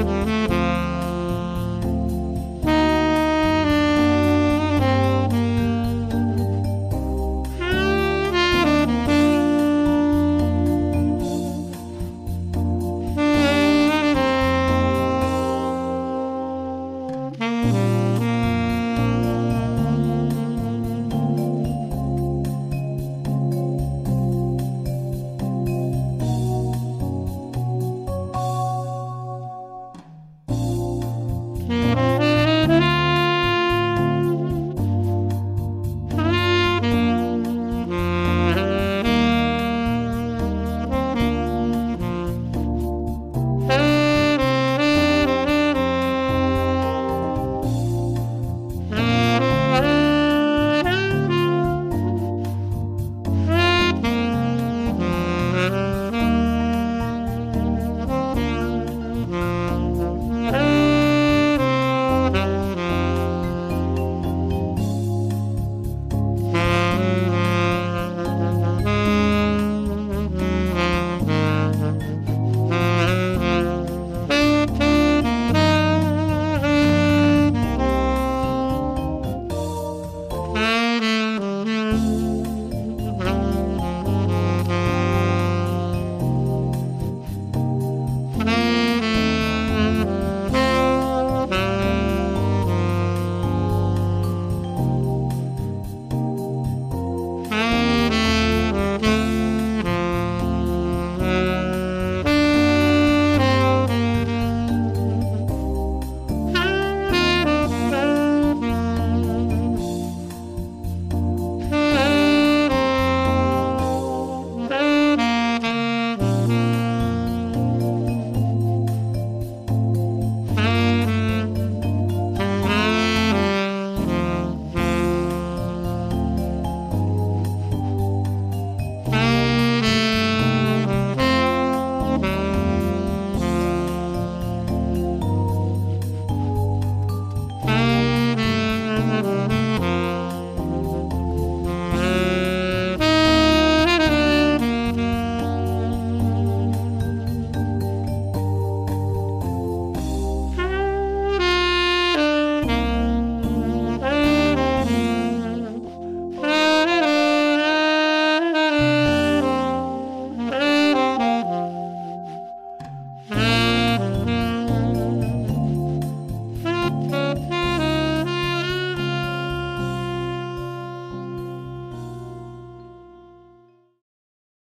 Mm-hmm. Mm-hmm.